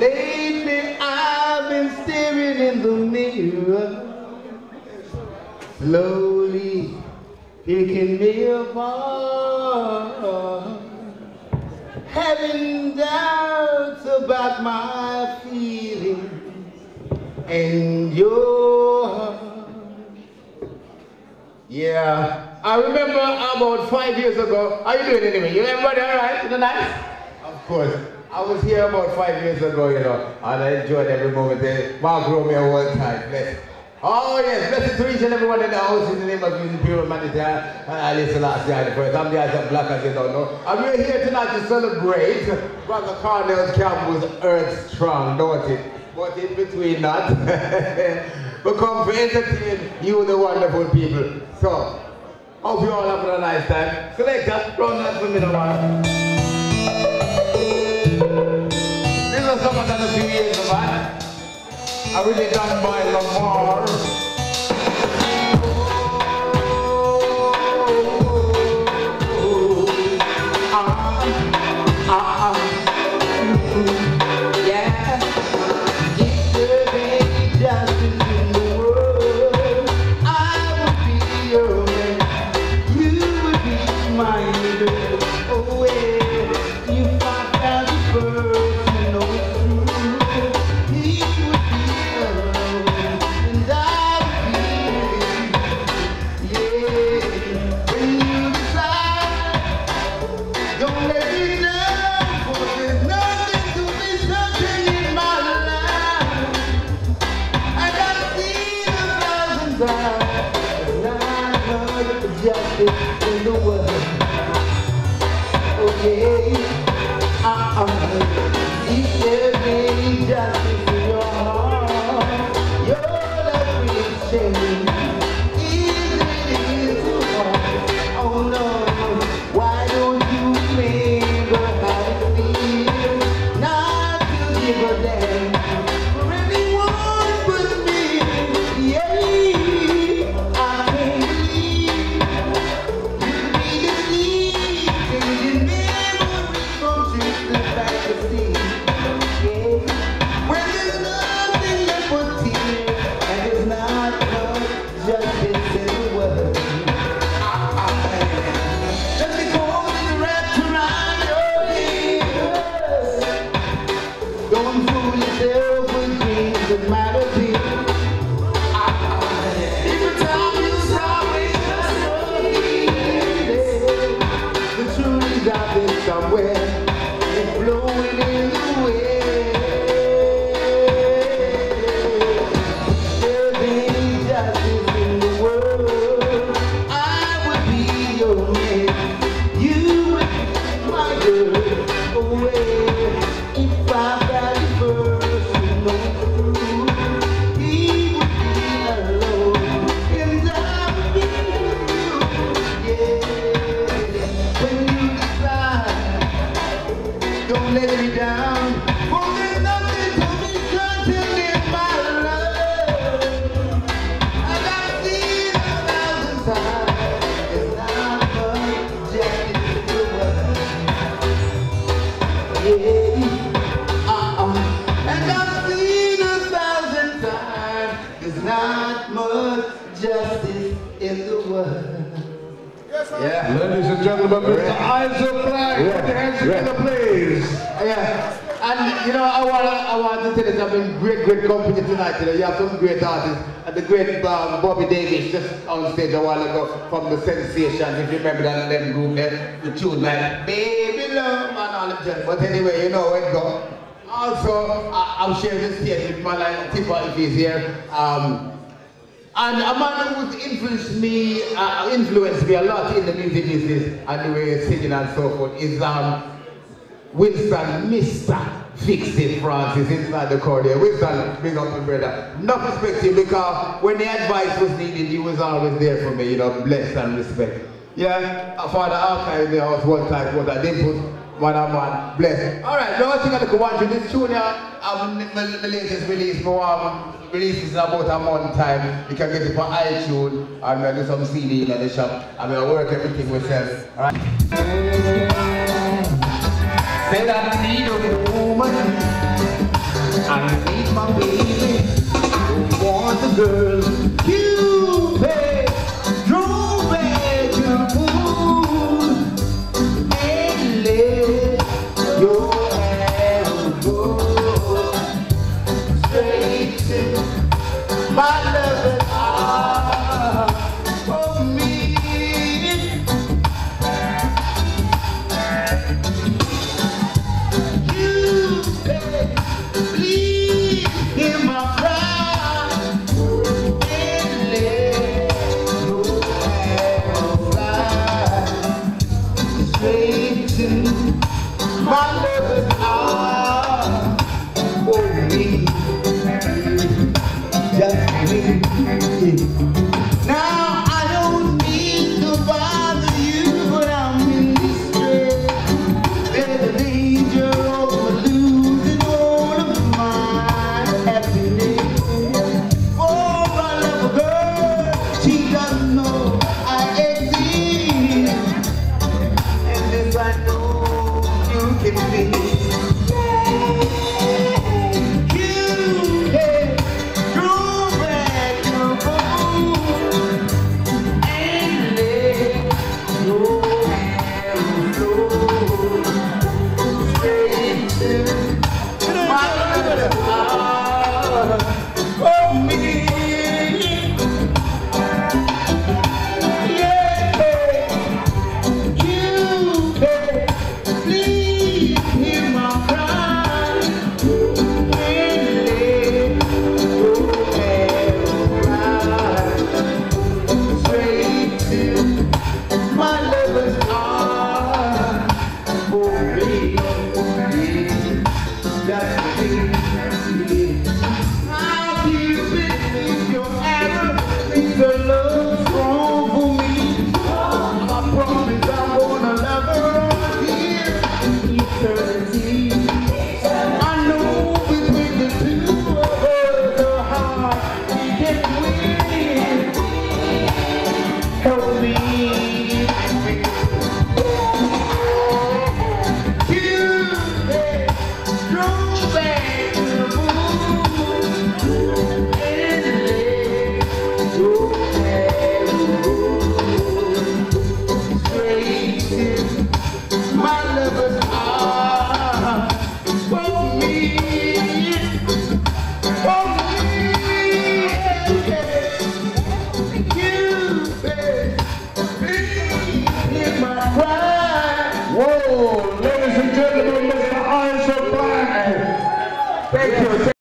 Lately I've been staring in the mirror, slowly picking me apart, having doubts about my feelings and your heart. Yeah, I remember about five years ago. How you doing anyway? You everybody all right? You nice? Of course. I was here about five years ago, you know, and I enjoyed every moment there. Max Romeo one time, bless. Oh yes, blessed to each and everyone in the house in the name of the Imperial Manager and Haile Selassie the first. I'm the Izak Blak as you don't know. And we're here tonight to celebrate Brother Cornell Campbell's Earth Strong, don't it? But in between that, we come to entertain you the wonderful people. So, hope you all have a nice time. Selector, run that for me now. I really done by Lamar. Any Don't fool yourself with dreams that matter Yeah. Ladies and gentlemen, Mr. Izak Blak, Yeah. put your hands Yeah. together, please. Yeah. And you know, I want to I want to tell you something great, great company tonight. You know, you have some great artists. And the great um, Bobby Davis just on stage a while ago from the Sensations. If you remember that them group there, the tune like Baby Love and all of that. But anyway, you know it go. Also, I, I'm sharing the stage with my like Tipper if he's here. Um, and a man who's influenced me, uh, influenced me a lot in the music business and the way singing and so forth is um, Winston Mr. Fix It Francis inside the corner. Winston, big up my brother. No perspective because when the advice was needed, he was always there for me, you know, blessed and respect. Yeah, father archive in the house one time was a dimple, one on one, blessed. Alright, now I think I want you this tune here, um, my, latest release, my um, release is in about a month time. You can get it on iTunes and I do some CD in the shop and I work everything myself. Alright? Said I need Just